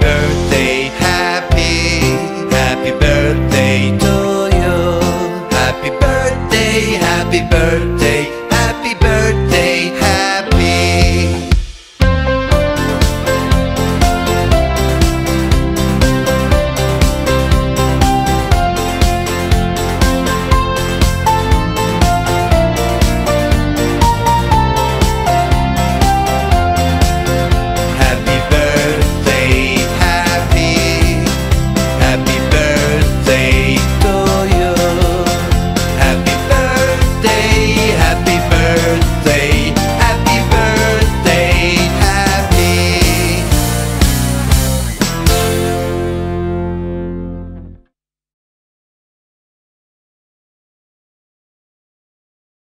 birthday, happy, happy birthday to you. Happy birthday, happy birthday.